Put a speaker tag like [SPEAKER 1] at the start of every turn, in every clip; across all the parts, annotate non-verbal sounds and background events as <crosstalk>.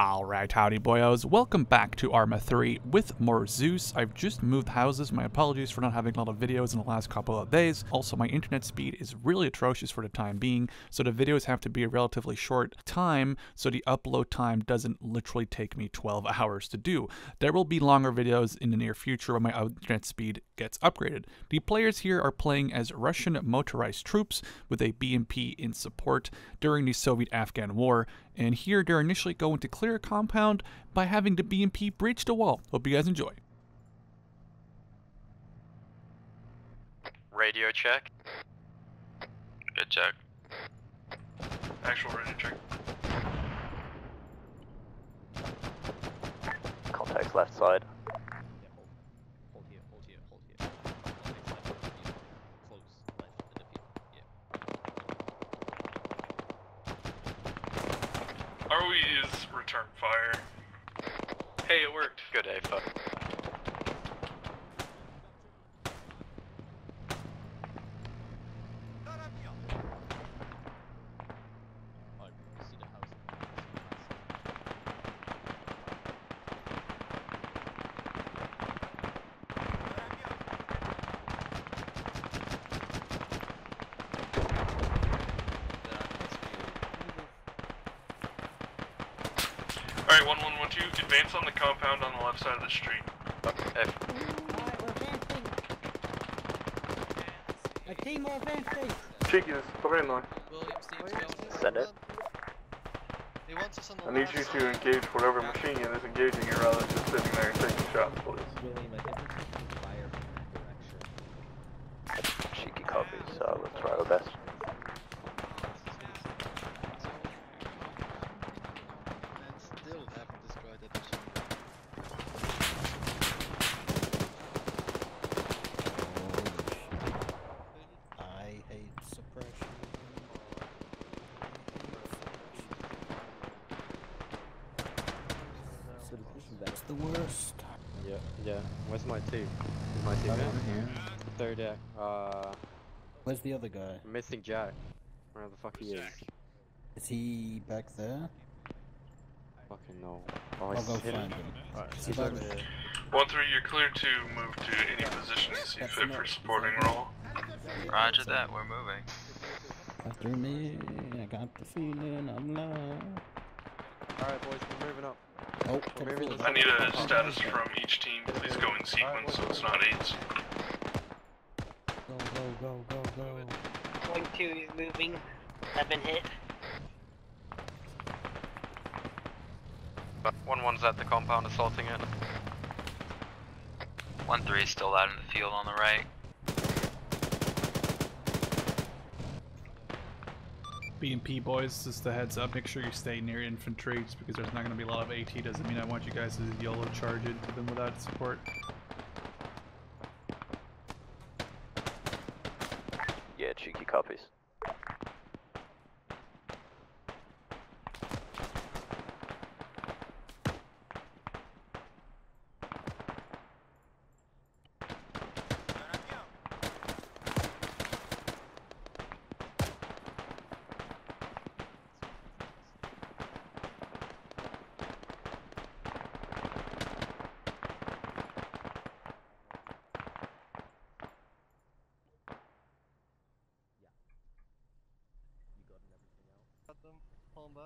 [SPEAKER 1] Alright, howdy boyos. Welcome back to Arma 3 with more Zeus. I've just moved houses. My apologies for not having a lot of videos in the last couple of days. Also, my internet speed is really atrocious for the time being, so the videos have to be a relatively short time, so the upload time doesn't literally take me 12 hours to do. There will be longer videos in the near future when my internet speed gets upgraded. The players here are playing as Russian motorized troops with a BMP in support during the Soviet-Afghan War, and here they're initially going to clear a compound by having the BMP breach the wall. Hope you guys enjoy.
[SPEAKER 2] Radio check. Good check.
[SPEAKER 3] Actual radio check.
[SPEAKER 4] Contacts left side.
[SPEAKER 2] today, fuck.
[SPEAKER 5] Alright,
[SPEAKER 3] 111 advance on the compound on the left side of the street.
[SPEAKER 2] F.
[SPEAKER 6] A team more advanced
[SPEAKER 7] Cheeky, this is Torino.
[SPEAKER 5] William Steve's going.
[SPEAKER 4] Send it.
[SPEAKER 5] He wants us on the
[SPEAKER 7] I need you
[SPEAKER 5] side.
[SPEAKER 7] to engage whatever machine unit is engaging you rather than just sitting there and taking shots, please.
[SPEAKER 5] William, I think we should fire from that direction.
[SPEAKER 4] Cheeky copies, so let's try our best.
[SPEAKER 5] And still haven't destroyed that machine.
[SPEAKER 6] I hate suppression. That's the worst.
[SPEAKER 8] Yeah, yeah. Where's my two? Is my two
[SPEAKER 6] Right here.
[SPEAKER 8] Third deck. Uh,
[SPEAKER 6] Where's the other guy?
[SPEAKER 8] missing Jack. Where the fuck he is?
[SPEAKER 6] Is he back there?
[SPEAKER 8] Fucking no. Oh,
[SPEAKER 6] I'll go find him.
[SPEAKER 8] Alright,
[SPEAKER 6] Is he
[SPEAKER 8] he's
[SPEAKER 6] back there?
[SPEAKER 3] 1-3, you're clear to move to any position you see fit for supporting
[SPEAKER 6] that-
[SPEAKER 3] role.
[SPEAKER 2] Roger that, we're moving.
[SPEAKER 6] After me, I got the feeling I'm love.
[SPEAKER 8] Alright, boys, we're moving up.
[SPEAKER 6] Oh,
[SPEAKER 8] We're
[SPEAKER 6] come
[SPEAKER 8] moving
[SPEAKER 6] forward.
[SPEAKER 8] this
[SPEAKER 3] I need a status from each team. Please go in sequence so it's not aids.
[SPEAKER 6] Go, go, go, go, go.
[SPEAKER 9] Point two is moving. I've been hit.
[SPEAKER 2] One one's at the compound assaulting it. One three is still out in the field on the right.
[SPEAKER 1] BMP boys, just a heads up, make sure you stay near infantry just because there's not going to be a lot of AT. Doesn't mean I want you guys to YOLO charge into them without support.
[SPEAKER 4] Yeah, cheeky copies.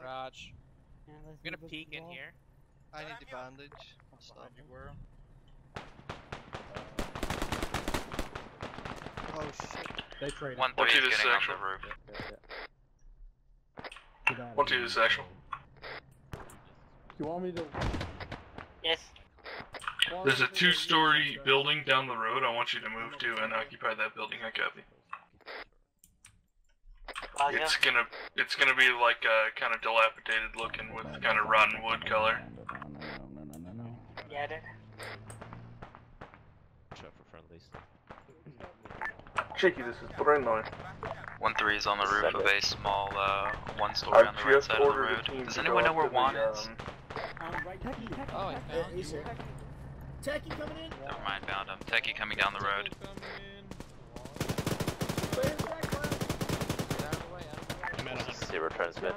[SPEAKER 5] Raj,
[SPEAKER 6] Yeah, let's
[SPEAKER 10] I'm gonna peek in here.
[SPEAKER 5] I need the bandage. I'll stop him. Oh shit.
[SPEAKER 2] One
[SPEAKER 3] One
[SPEAKER 2] three
[SPEAKER 3] two,
[SPEAKER 2] is
[SPEAKER 3] this is
[SPEAKER 2] getting on
[SPEAKER 3] actual.
[SPEAKER 2] the roof.
[SPEAKER 6] Get out of
[SPEAKER 3] 1-2, is actual.
[SPEAKER 7] You want me to?
[SPEAKER 9] Yes.
[SPEAKER 3] There's a two-story building down the road. I want you to move to and occupy that building. I copy.
[SPEAKER 9] Roger.
[SPEAKER 3] It's gonna, it's gonna be like uh, kind of dilapidated looking with kind of rotten wood color.
[SPEAKER 6] No, no, no, no, no, no.
[SPEAKER 9] Get it.
[SPEAKER 5] Check for friendlies.
[SPEAKER 7] Cheeky, this is Torino.
[SPEAKER 2] One three is on the roof
[SPEAKER 4] Send
[SPEAKER 2] of a small uh, one story on
[SPEAKER 7] I've
[SPEAKER 2] the right side of the road.
[SPEAKER 7] team
[SPEAKER 2] Does anyone know where
[SPEAKER 7] up to
[SPEAKER 2] Juan
[SPEAKER 7] the,
[SPEAKER 2] is?
[SPEAKER 7] um,
[SPEAKER 5] Oh, I found you.
[SPEAKER 2] Never mind, found him. Techie coming down the road.
[SPEAKER 5] Get out of the way, out of the way.
[SPEAKER 4] Zero transmit.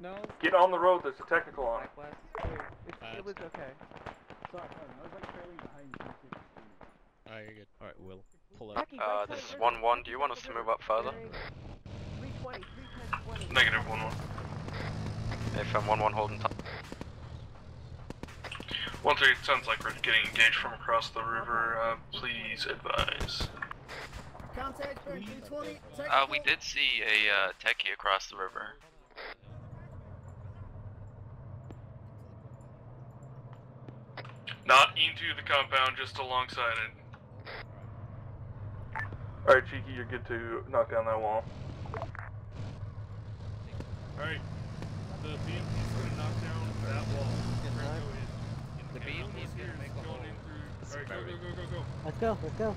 [SPEAKER 6] No.
[SPEAKER 7] Get on the road. There's a technical on it.
[SPEAKER 8] Was okay.
[SPEAKER 6] Sorry, I was like trailing behind you.
[SPEAKER 5] Alright, you're good. Alright, Will. Pull up.
[SPEAKER 4] Uh, this is 1-1. Do you want us to move up further?
[SPEAKER 3] Negative 1 1.
[SPEAKER 4] FM 1-1 holding time.
[SPEAKER 3] 1 3, it sounds like we're getting engaged from across the river. Uh, please advise.
[SPEAKER 10] Contact bearing 220.
[SPEAKER 2] Uh, we did see a uh, techie across the river.
[SPEAKER 3] Not into the compound, just alongside it.
[SPEAKER 7] Alright, Cheeky, you're good to knock down that wall.
[SPEAKER 3] Alright. The BMP's gonna knock down that wall.
[SPEAKER 5] The BMP is gonna make a hole.
[SPEAKER 3] Alright, go, go, go, go, go.
[SPEAKER 10] Let's go, let's go.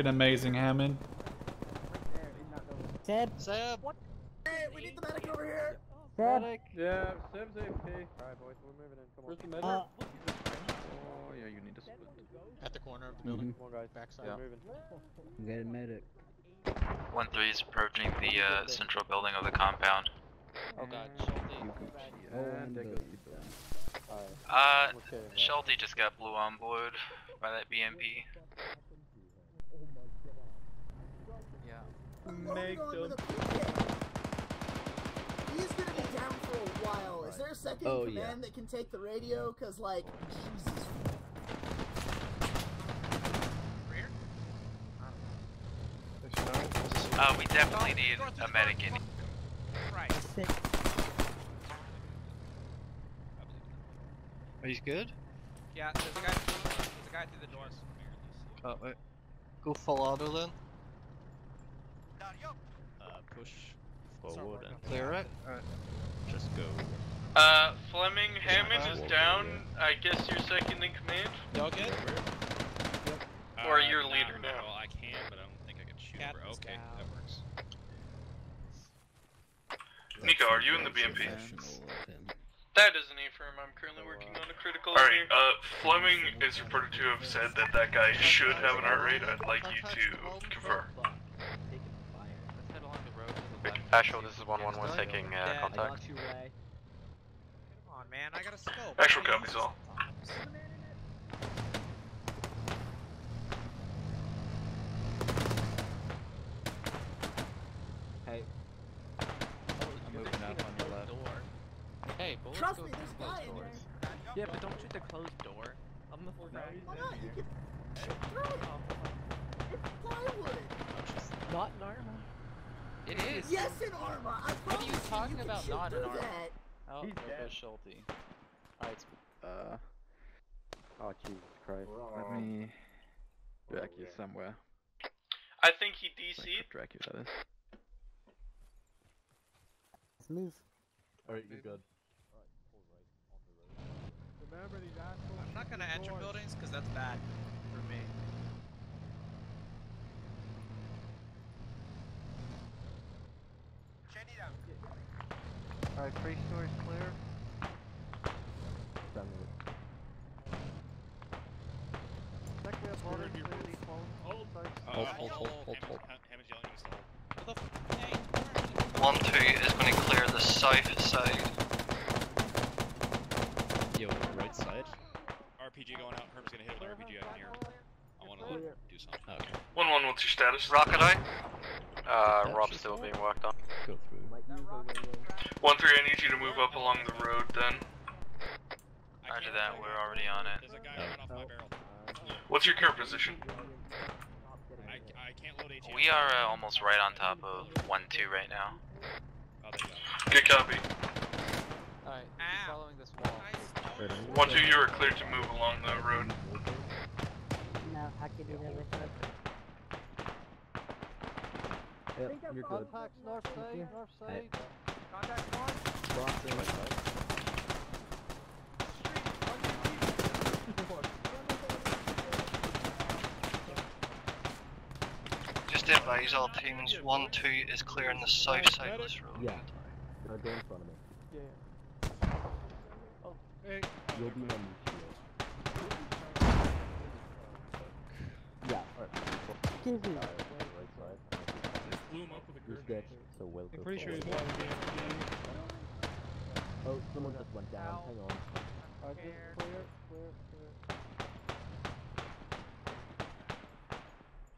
[SPEAKER 1] fucking amazing, Hammond.
[SPEAKER 10] Seb,
[SPEAKER 5] Seb.
[SPEAKER 10] hey, we need the medic over here.
[SPEAKER 5] Medic.
[SPEAKER 8] Yeah, Seb's AFK. Alright, boys, we're moving in. Come on.
[SPEAKER 6] Where's the medic?
[SPEAKER 10] Uh,
[SPEAKER 6] oh yeah, you need to split.
[SPEAKER 5] At the corner of the building.
[SPEAKER 8] Come on, guys.
[SPEAKER 5] Backside.
[SPEAKER 6] Yeah.
[SPEAKER 8] Moving.
[SPEAKER 6] Get a medic.
[SPEAKER 2] 1 3 is approaching the uh, central building of the compound.
[SPEAKER 5] Oh god, Shelty.
[SPEAKER 6] And
[SPEAKER 8] there
[SPEAKER 6] the-
[SPEAKER 8] goes Alright.
[SPEAKER 2] Uh,
[SPEAKER 8] Okay.
[SPEAKER 2] Shelty just got blew on board by that BMP.
[SPEAKER 10] Make them. He's gonna be down for a while. Is there a second in
[SPEAKER 6] Oh,
[SPEAKER 10] command
[SPEAKER 6] yeah.
[SPEAKER 10] that can take the radio? Cause like, Jesus.
[SPEAKER 2] Uh, we definitely need a medic in.
[SPEAKER 5] Oh, he's good?
[SPEAKER 11] Yeah, there's a guy through, there's a guy through the doors.
[SPEAKER 5] Oh, wait. Go full auto then. Uh, push forward and clear it. Alright. Just go.
[SPEAKER 3] Uh, Fleming Hammond is down. I guess you're second in command.
[SPEAKER 5] Y'all good?
[SPEAKER 3] Or you're leader now.
[SPEAKER 11] Well, I can, but I don't think I can shoot
[SPEAKER 5] Captain's
[SPEAKER 11] over. Okay,
[SPEAKER 5] down.
[SPEAKER 11] that works.
[SPEAKER 3] Nico, are you in the BMP?
[SPEAKER 6] Professional of him.
[SPEAKER 3] That is an affirm. I'm currently working on a critical. Alright, uh, Fleming is reported to have said that that guy should have an heart rate. I'd like you to confirm.
[SPEAKER 5] Let's head along the road to the left.
[SPEAKER 4] Asheville, this is 1-1. We're taking uh, contact.
[SPEAKER 5] you,
[SPEAKER 11] Come on, man, I got a scope.
[SPEAKER 3] Actual copies all.
[SPEAKER 5] Hey.
[SPEAKER 6] I'm moving out on your left.
[SPEAKER 5] Door. Hey, bullets
[SPEAKER 10] Trust
[SPEAKER 5] go
[SPEAKER 10] me,
[SPEAKER 5] through
[SPEAKER 10] there's
[SPEAKER 5] closed
[SPEAKER 10] guy in
[SPEAKER 5] doors.
[SPEAKER 10] there.
[SPEAKER 5] Yeah, but don't shoot the closed door. I'm the full guy.
[SPEAKER 10] Why not? You can shoot through it. It's plywood.
[SPEAKER 5] Not in armor. It is.
[SPEAKER 10] Yes, in armor. I
[SPEAKER 5] What are you talking
[SPEAKER 10] can
[SPEAKER 5] about not in
[SPEAKER 10] through
[SPEAKER 5] armor?
[SPEAKER 10] that.
[SPEAKER 5] Oh,
[SPEAKER 8] He's
[SPEAKER 5] there
[SPEAKER 8] dead.
[SPEAKER 5] goes Schulte. Alright,
[SPEAKER 6] Uh,
[SPEAKER 8] Oh, Jesus Christ.
[SPEAKER 6] let me drag you somewhere.
[SPEAKER 3] I think he DC'd.
[SPEAKER 6] drag you, that is.
[SPEAKER 10] Let's move.
[SPEAKER 6] Alright, you're good.
[SPEAKER 11] I'm not gonna enter buildings because that's bad for me.
[SPEAKER 8] Alright, three stories clear. Check me up, Hunter. City,
[SPEAKER 11] Hold.
[SPEAKER 5] Hold, hold, hold, hold, hold.
[SPEAKER 11] Hammond's yelling at me still. What the f-
[SPEAKER 2] One two is going to clear the south side.
[SPEAKER 5] Yo, right side.
[SPEAKER 11] RPG going out. Herb's gonna hit with an RPG out here. I wanna let him do something.
[SPEAKER 5] Okay,
[SPEAKER 3] 1 1, what's your status?
[SPEAKER 2] Rocket eye?
[SPEAKER 4] Uh,
[SPEAKER 5] That's
[SPEAKER 4] Rob's still being worked on.
[SPEAKER 6] Go through.
[SPEAKER 3] 1 3, I need you to move up along the road then.
[SPEAKER 11] I
[SPEAKER 2] Roger that, we're already on it.
[SPEAKER 11] There's a guy
[SPEAKER 5] Oh.
[SPEAKER 11] off my barrel.
[SPEAKER 3] What's your current position?
[SPEAKER 11] I, I can't load ATM.
[SPEAKER 2] We are uh, almost right on top of 1 2 right now.
[SPEAKER 11] Oh, there you go.
[SPEAKER 3] Good copy.
[SPEAKER 5] Alright, following this wall.
[SPEAKER 3] 1 2, you are cleared to move along the road.
[SPEAKER 10] No, I can do that myself.
[SPEAKER 6] Yep, you're good.
[SPEAKER 8] Contacts north side, north side. In
[SPEAKER 6] my.
[SPEAKER 12] Just advise all teams, 1-2 is clearing the south side of this road.
[SPEAKER 8] Yeah, they're right in front of me.
[SPEAKER 10] Yeah, yeah. Oh, hey.
[SPEAKER 8] You'll be on. Yeah, alright. Give me. You're
[SPEAKER 10] grenade.
[SPEAKER 8] so well
[SPEAKER 10] I'm pretty sure he's
[SPEAKER 8] forward.
[SPEAKER 10] not again.
[SPEAKER 8] Oh, someone just went down. Hang on.
[SPEAKER 10] Clear, clear, clear, clear.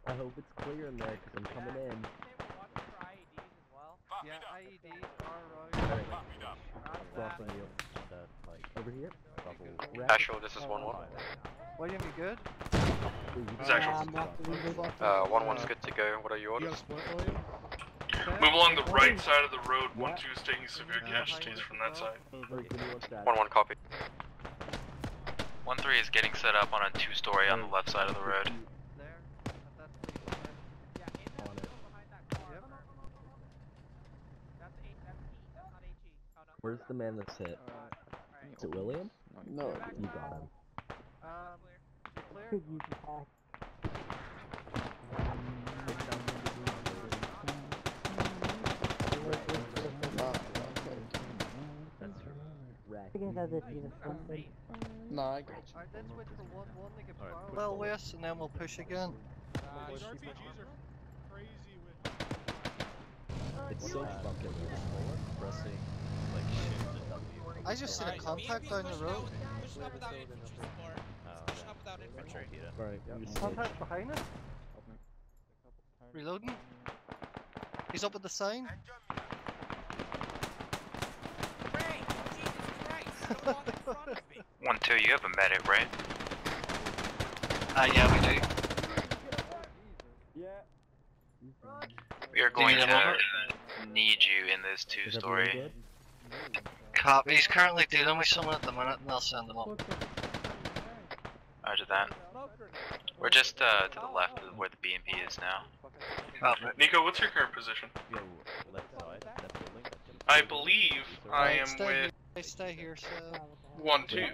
[SPEAKER 8] I hope it's clear in there because I'm coming in.
[SPEAKER 10] Yeah, IEDs are
[SPEAKER 8] Alright.
[SPEAKER 10] right.
[SPEAKER 8] Crossing you. That, like, over here. Double.
[SPEAKER 4] Actual, this is 1 1.
[SPEAKER 10] William, you good?
[SPEAKER 3] It's actual.
[SPEAKER 4] Uh, 1 1's good to go. What are your
[SPEAKER 10] You got
[SPEAKER 4] orders?
[SPEAKER 10] split, William?
[SPEAKER 3] Move along the right side of the road. One two is taking severe casualties from that side.
[SPEAKER 8] 1-1 one,
[SPEAKER 4] one, copy.
[SPEAKER 2] 1-3 is getting set up on a two story on the left side of the road.
[SPEAKER 10] There. At that place.
[SPEAKER 8] On it.
[SPEAKER 10] Yep.
[SPEAKER 8] Where's the man that's hit? Is it William?
[SPEAKER 6] No.
[SPEAKER 8] You got him.
[SPEAKER 10] Um,
[SPEAKER 8] wrecked.
[SPEAKER 6] No, I got you.
[SPEAKER 10] Alright, let's wait for 1 1 to get
[SPEAKER 8] Alright,
[SPEAKER 10] power.
[SPEAKER 12] Well, west, and then we'll push again.
[SPEAKER 11] Uh, these RPGs are crazy with.
[SPEAKER 8] It's so fucking pressing like shift and W.
[SPEAKER 12] I just seen a contact down the road.
[SPEAKER 11] Pushing up without infantry support. Pushing up without infantry.
[SPEAKER 8] Alright, you
[SPEAKER 12] Contact behind us. Reloading. He's up at the sign. <laughs>
[SPEAKER 2] One two, you have a medic, right?
[SPEAKER 12] Ah, yeah, we do.
[SPEAKER 2] We are
[SPEAKER 12] Do you
[SPEAKER 2] going to need you in this two-story.
[SPEAKER 8] good?
[SPEAKER 12] Cop, he's currently dealing with someone at the minute, and I'll send him up.
[SPEAKER 2] Roger that. We're just uh, to the left of where the BMP is now.
[SPEAKER 12] Copy.
[SPEAKER 3] Nico, what's your current position?
[SPEAKER 8] Yo, left side, that building. that jump
[SPEAKER 3] I believe I am with
[SPEAKER 12] here. Stay here, so.
[SPEAKER 3] one two.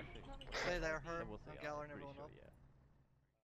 [SPEAKER 12] Stay there, Herb.
[SPEAKER 8] Then we'll
[SPEAKER 12] I'm
[SPEAKER 8] see,
[SPEAKER 12] gathering
[SPEAKER 8] pretty
[SPEAKER 12] everyone
[SPEAKER 8] sure,
[SPEAKER 12] up.
[SPEAKER 8] yeah.